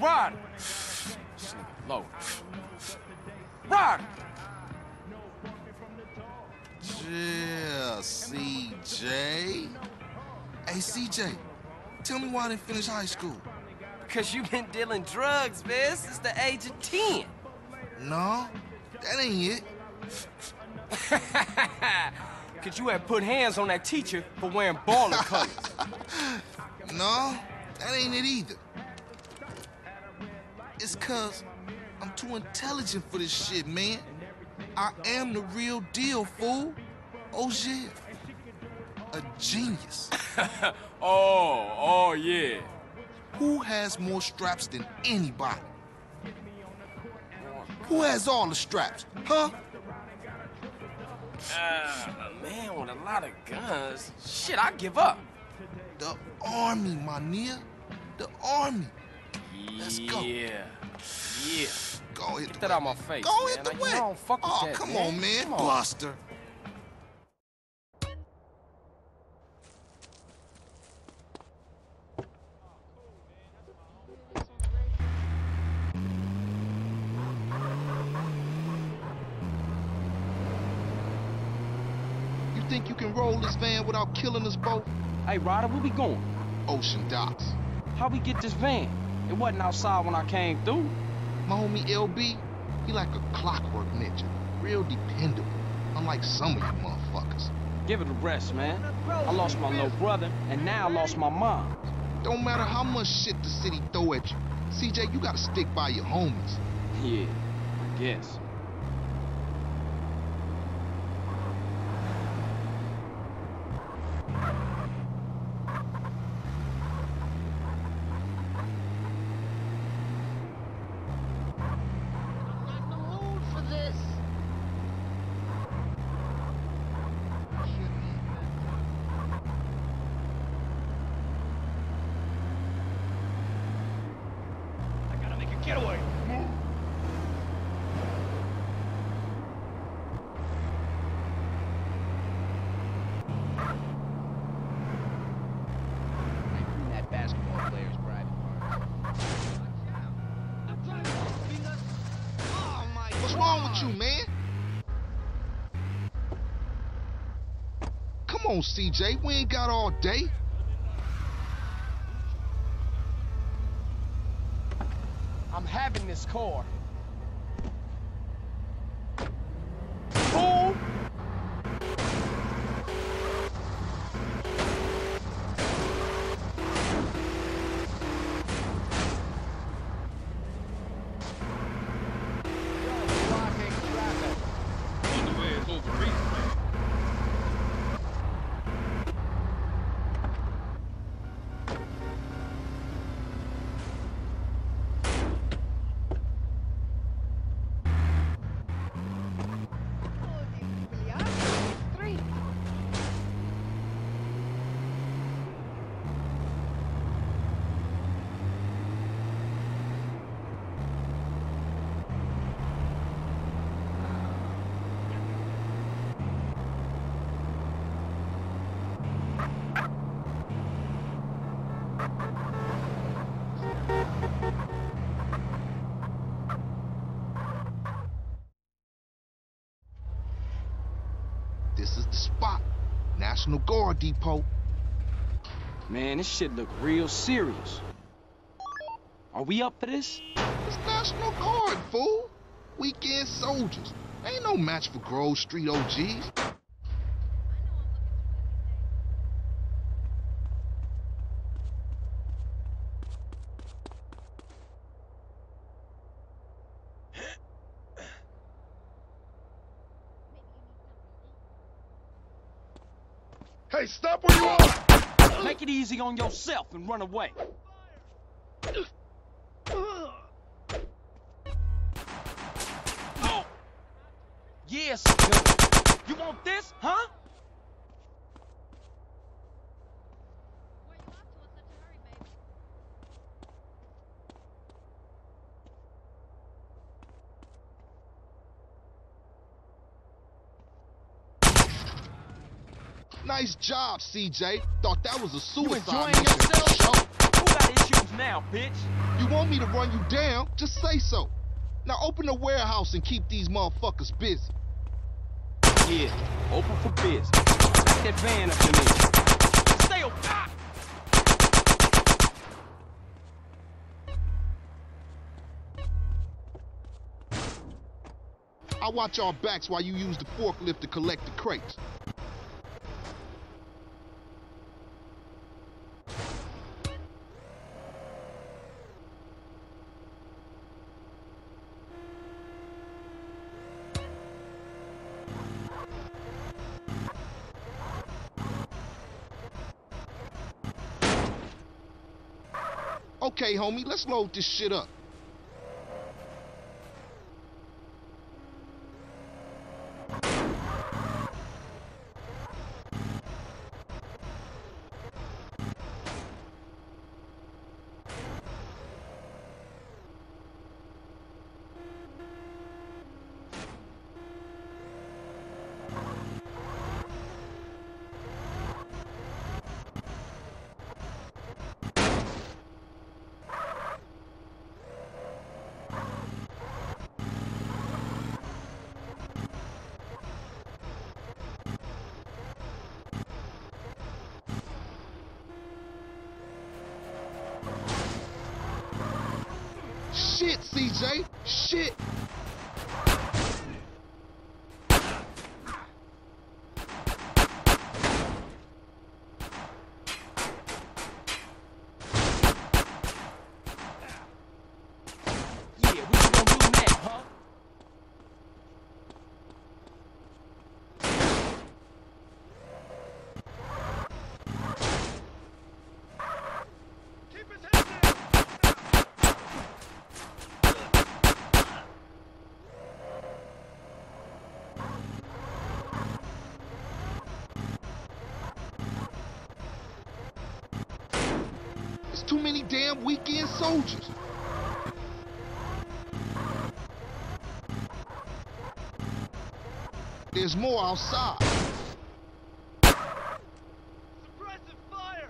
Rod! Nigga low. Rod! Yeah, CJ. Hey, CJ, tell me why I didn't finish high school. Because you been dealing drugs, man, since the age of 10. No, that ain't it. Because you had put hands on that teacher for wearing Ballas colors. No, that ain't it either. It's cause I'm too intelligent for this shit, man. I am the real deal, fool. Oh shit. A genius. oh, oh, yeah. Who has more straps than anybody? Who has all the straps, huh? Uh, a man with a lot of guns. Shit, I give up. The army, my nigga. The army. Let's go. Yeah. Yeah. Go hit Get that wet. out my face, Go man. hit the wet. don't fuck with oh, that, come man. on, man. Come on. Buster. You think you can roll this van without killing us both? Hey, Ryder, where we going? Ocean docks. How we get this van? It wasn't outside when I came through. My homie LB, he like a clockwork ninja. Real dependable. Unlike some of you motherfuckers. Give it a rest, man. I lost my little brother, and now I lost my mom. Don't matter how much shit the city throw at you. CJ, you gotta stick by your homies. Yeah, I guess. not in the mood for this. I gotta make a getaway. that basketball player's private part. Oh my What's wrong with you, man? Come on, CJ, we ain't got all day. I'm having this car. Fool! Blocking traffic. Underwear is overrated, man. Three. This is the spot. National Guard Depot. Man, this shit look real serious. Are we up for this? It's National Guard, fool. Weekend soldiers. Ain't no match for Grove Street OGs. Hey, stop where you are! Make it easy on yourself and run away. Oh! Yes, good. You want this, huh? Nice job, CJ. Thought that was a You suicide enjoying mission. yourself? Who got issues now, bitch? You want me to run you down? Just say so. Now open the warehouse and keep these motherfuckers busy. Yeah, open for business. Back that van up to me. Stay up. Ah! I watch our backs while you use the forklift to collect the crates. Okay, homie, let's load this shit up. Shit, CJ! Shit! Yeah, what you gonna do next, huh? Keep his head down! There's too many damn weekend soldiers. There's more outside. Suppressive fire!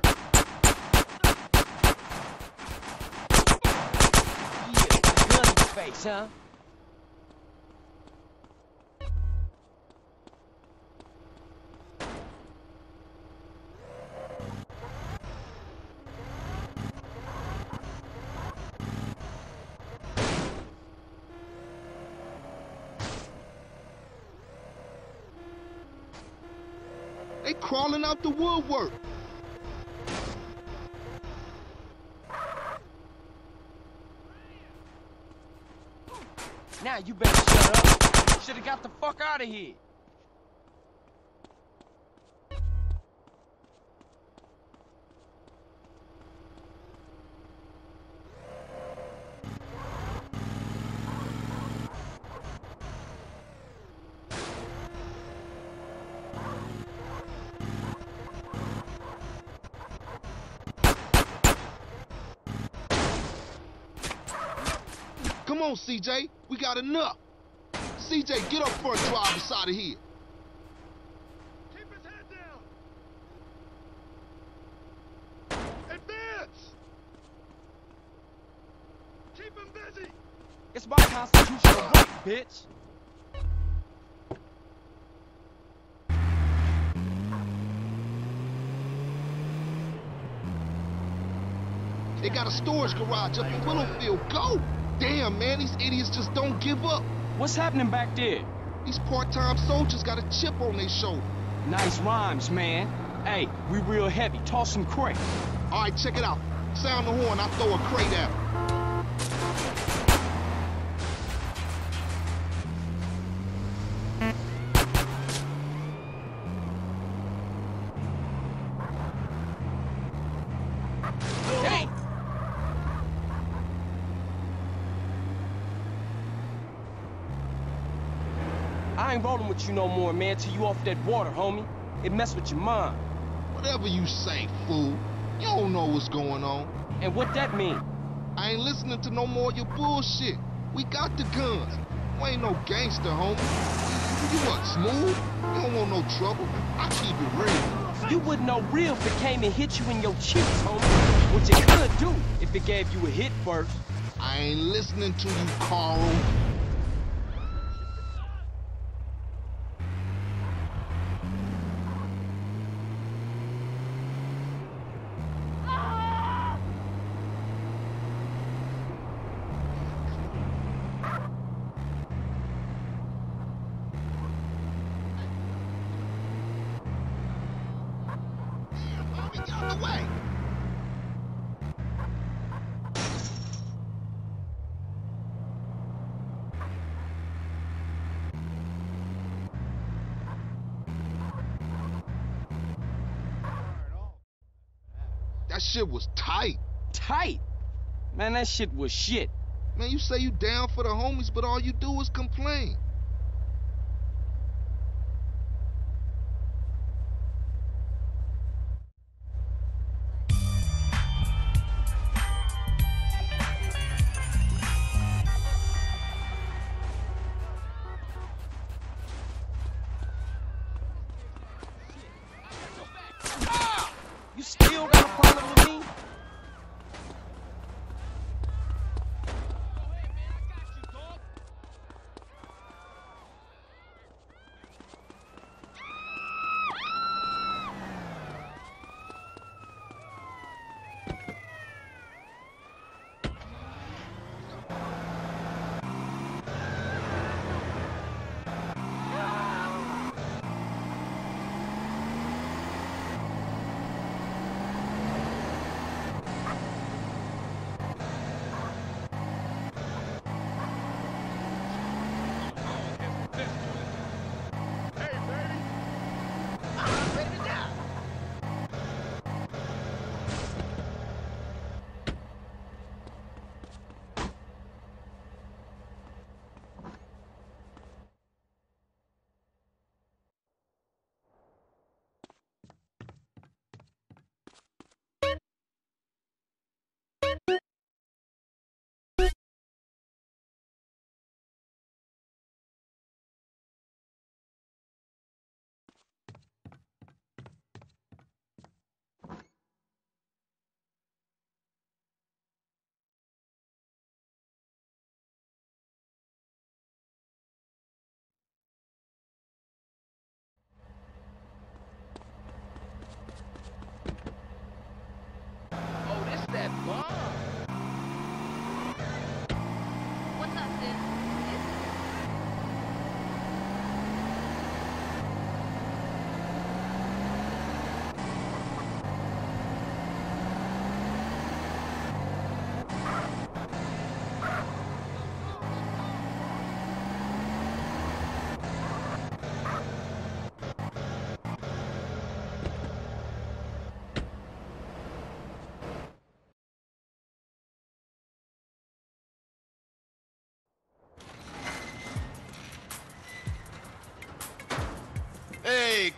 Yeah, gun your face, huh? They crawling out the woodwork. Now you better shut up. Should've got the fuck out of here. Come on, CJ. We got enough. CJ, get up front, drive us out of here. Keep his head down! Advance! Keep him busy! It's my constitutional right, bitch. They got a storage garage up in Willowfield. Go! Damn, man, these idiots just don't give up. What's happening back there? These part-time soldiers got a chip on their shoulder. Nice rhymes, man. Hey, we real heavy. Toss some crate. All right, check it out. Sound the horn, I throw a crate at 'em. I ain't rolling with you no more, man, till you off that water, homie. It mess with your mind. Whatever you say, fool. You don't know what's going on. And what that mean? I ain't listening to no more of your bullshit. We got the guns. We ain't no gangster, homie. You what, smooth? You don't want no trouble. I keep it real. You wouldn't know real if it came and hit you in your cheeks, homie. What you could do if it gave you a hit first. I ain't listening to you, Carl. Homie, get out the way. That shit was tight. Tight. Man, that shit was shit. Man, you say you down for the homies, but all you do is complain.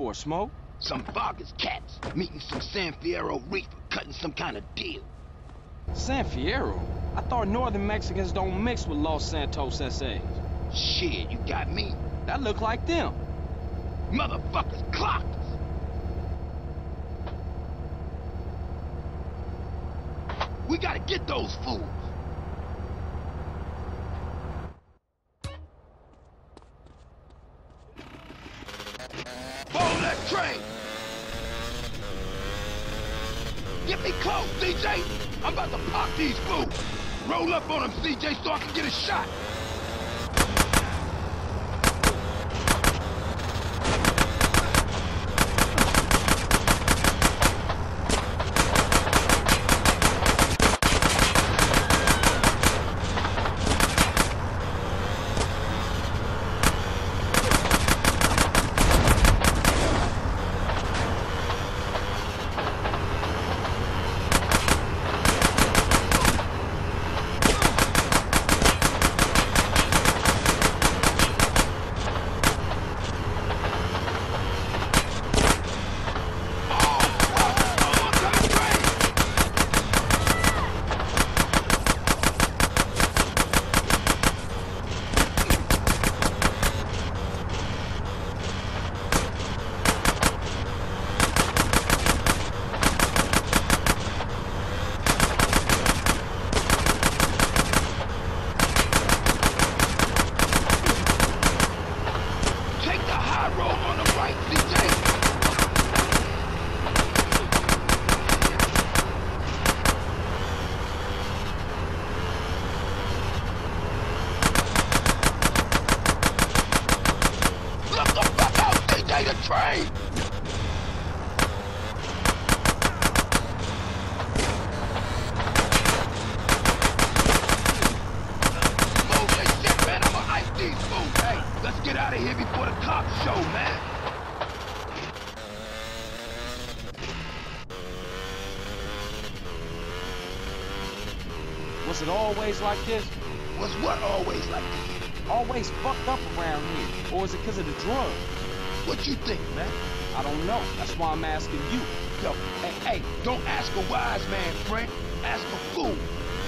for, Smoke? Some Vagos cats, meeting some San Fierro Rifa, cutting some kind of deal. San Fierro? I thought northern Mexicans don't mix with Los Santos SAs. Shit, you got me. That look like them. Motherfuckers clocked us. We gotta get those fools. CJ. I'm about to pop these fools. Roll up on them, CJ, so I can get a shot. Take the high road on the right, CJ. Look the fuck out, CJ, the train! Move this shit, man. I'ma ice these fools. Hey, let's get out of here before the cops show, man. Was it always like this? Was what always like this? Always fucked up around here? Or is it because of the drugs? What you think, man? I don't know. That's why I'm asking you. Yo, hey, hey, don't ask a wise man, friend. Ask a fool.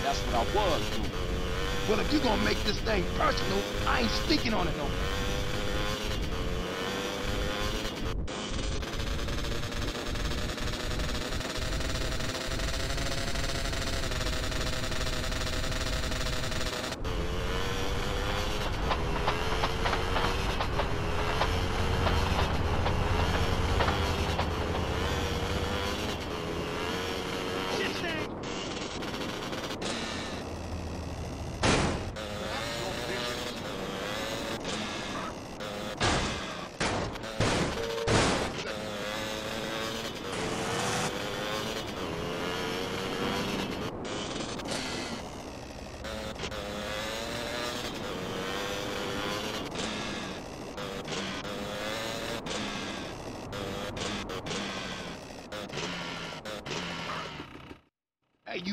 That's what I was doing. Well, if you're gonna make this thing personal, I ain't speaking on it no more. Hey, you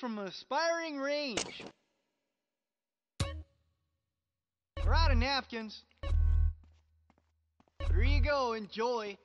From an aspiring range. We're out of napkins. Here you go, enjoy.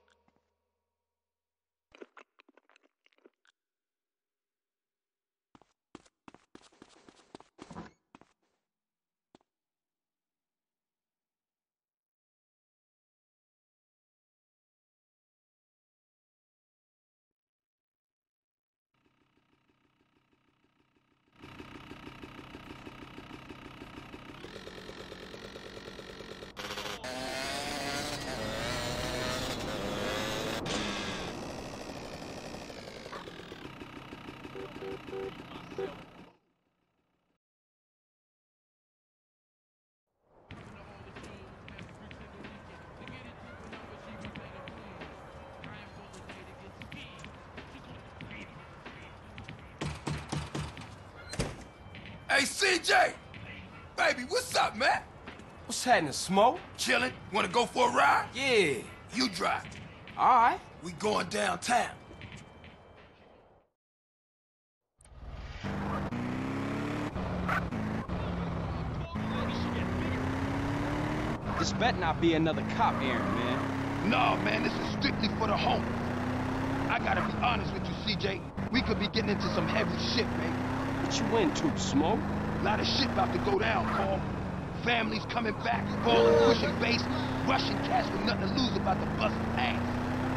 Hey, CJ! baby, what's up, man? What's happening, Smoke? Chillin'? Wanna go for a ride? Yeah. You drive. All right. We going downtown. This better not be another cop errand, man. No, man, this is strictly for the homies. I gotta be honest with you, CJ. We could be getting into some heavy shit, man. What you into, Smoke? A lot of shit about to go down, Carl. Families coming back, falling, pushing base, Russian cats with nothing to lose about the bust ass.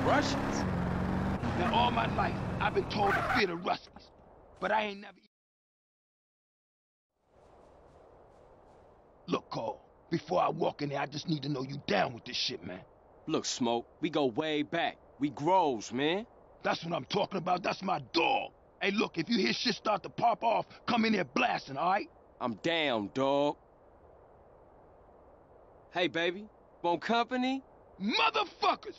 Russians? Now, all my life, I've been told to fear the Russians, But I ain't never... Look, Carl, before I walk in there, I just need to know you down with this shit, man. Look, Smoke, we go way back. We grows, man. That's what I'm talking about. That's my dog. Hey, look, if you hear shit start to pop off, come in there blasting, all right? I'm down, dog. Hey, baby. Want company? Motherfuckers!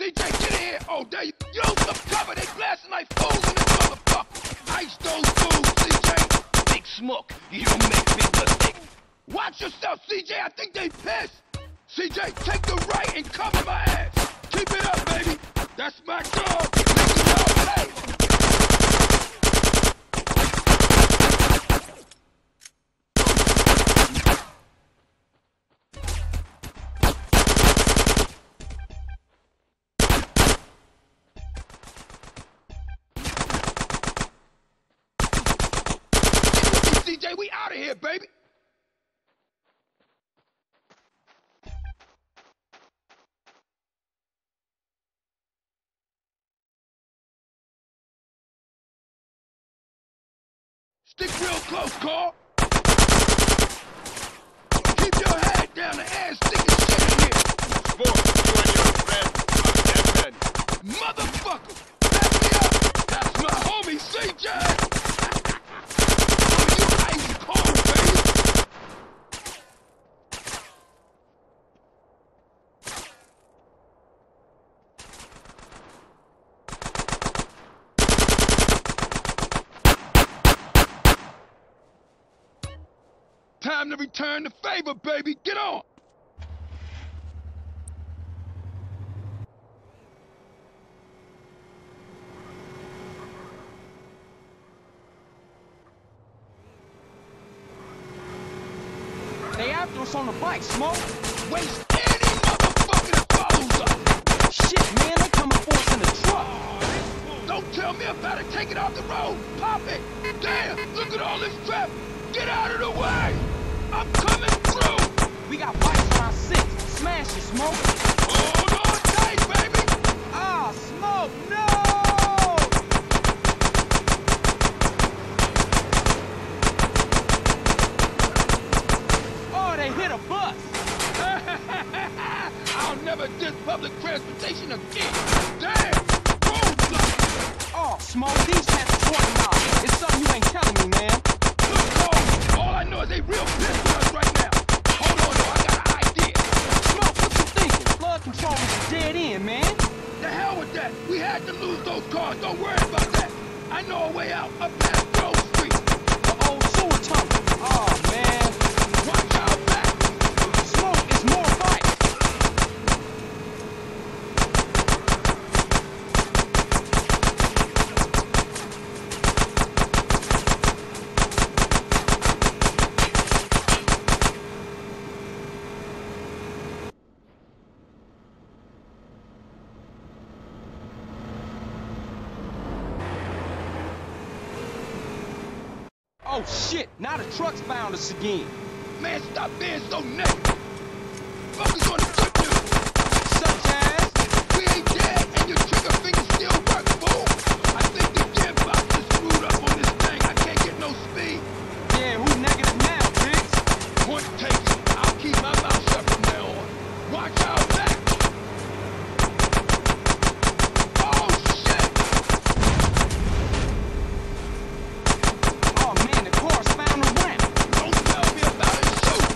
CJ, get in here! Oh, there you use some cover! They blasting like fools in this motherfucker! Ice those fools, CJ! Big smoke, you don't make big mistakes. Watch yourself, CJ! I think they pissed! CJ, take the right and cover my ass! Keep it up, baby! That's my dog! CJ, we out of here, baby! Stick real close, Carl. Keep your head down. The ass sticking shit in here. Smoke, you and your friend are dead men. Motherfucker! Back me up! That's my homie, CJ! oh, you ice cold, baby! Time to return the favor, baby! Get on! They after us on the bike, Smoke. Waste any motherfucker that follows us! Shit, man, they coming for us in the truck. Don't tell me about it. Take it off the road. Pop it. Damn, look at all this traffic. Get out of the way. I'm coming through. We got on our six. Smash it, Smoke. Hold on tight, baby. Ah, Smoke, no! Oh, they hit a bus. I'll never diss public transportation again. Damn. Roadblock. Oh, Smoke, these cats are 20 miles. It's something you ain't telling me, man. Look, Carl, all I know is they real pissed with us right now. Hold on, though. I got an idea. Smoke, what you thinking? Flood control is a dead end, man. The hell with that. We had to lose those cars. Don't worry about that. I know a way out. Up past Grove Street. The old sewer tunnel. Oh, man. Watch out back. Smoke is more bikes. Oh shit, now the truck's found us again. Man, stop being so negative. Focus on the good news. Such as? We ain't dead, and your trigger finger still work, fool. I think the gearbox is screwed up on this thing. I can't get no speed. Yeah, who negative now, Biggs? Point taken. I'll keep my mouth shut from now on. Watch out back. Oh, shit. Oh man, the car's found a ramp. Don't tell me about it, shoot.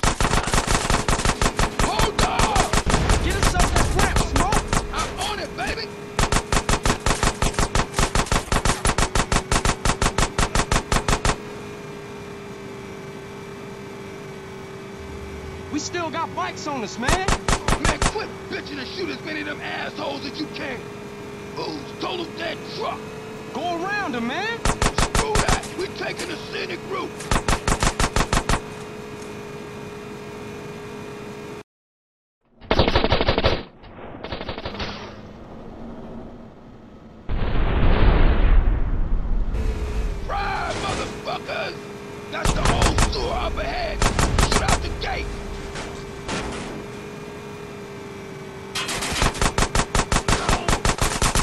Still got bikes on us, man. Man, quit bitching and shoot as many of them assholes as you can. Who's total that truck? Go around him, man. Screw that. We're taking the scenic route. Fry, motherfuckers! That's the whole sewer up ahead. Shoot out the gate.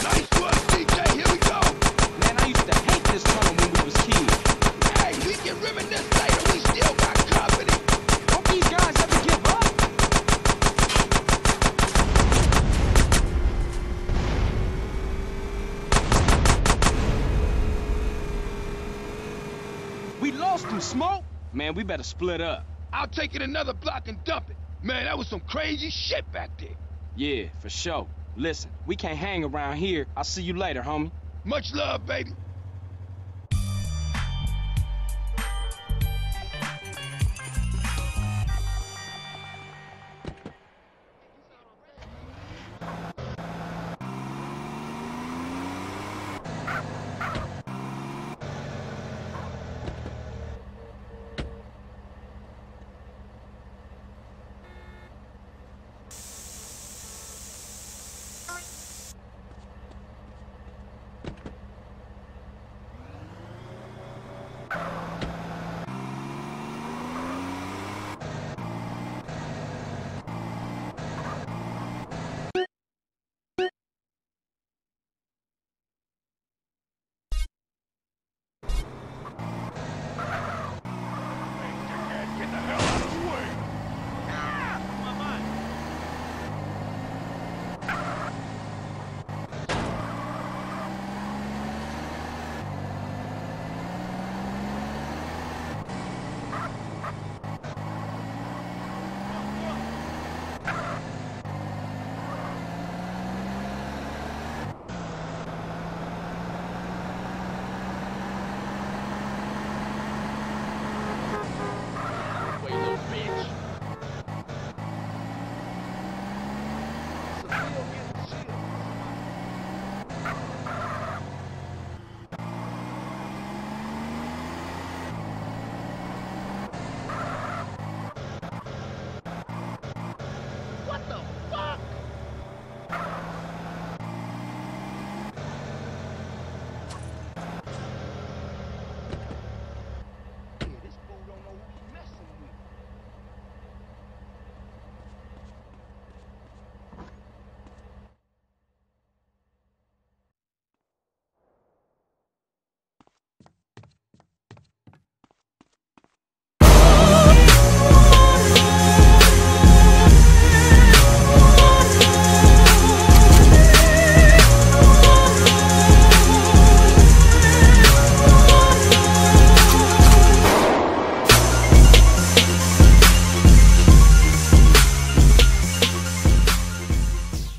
Nice one, CJ. Here we go. Man, I used to hate this tunnel when we was kids. Hey, we can reminisce later. We still got company. Don't these guys ever give up? Him, Smoke. Man, we better split up. I'll take it another block and dump it. Man, that was some crazy shit back there. Yeah, for sure. Listen, we can't hang around here. I'll see you later, homie. Much love, baby.